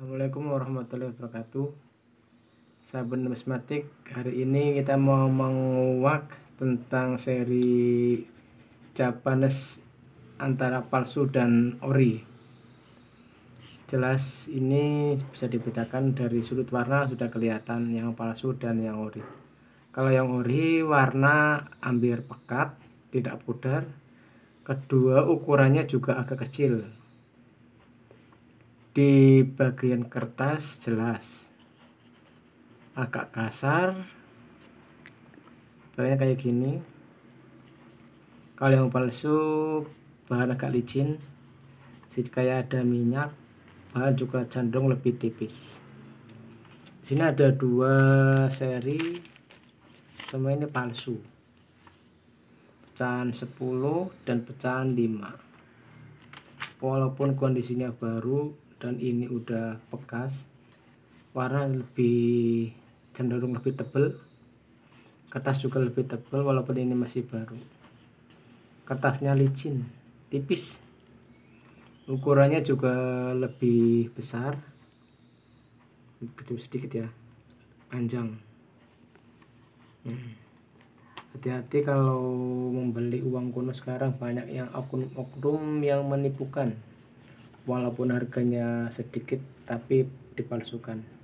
Assalamualaikum warahmatullahi wabarakatuh. Sahabat numismatik Hari ini kita mau menguak tentang seri Japanese antara palsu dan ori. Jelas ini bisa dibedakan dari sudut warna sudah kelihatan yang palsu dan yang ori. Kalau yang ori warna ambil pekat tidak pudar. Kedua ukurannya juga agak kecil di bagian kertas jelas. Agak kasar. Bahannya kayak gini. Kalau yang palsu bahan agak licin. Kayak ada minyak bahan juga cenderung lebih tipis. Sini ada dua seri semua ini palsu. Pecahan 10 dan pecahan 5 walaupun kondisinya baru dan ini udah bekas. Warna lebih cenderung lebih tebal kertas juga lebih tebal walaupun ini masih baru. Kertasnya licin tipis. Ukurannya juga lebih besar. Sedikit ya panjang. Hmm. hati-hati kalau membeli uang kuno sekarang banyak yang oknum-oknum yang menipukan walaupun harganya sedikit tapi dipalsukan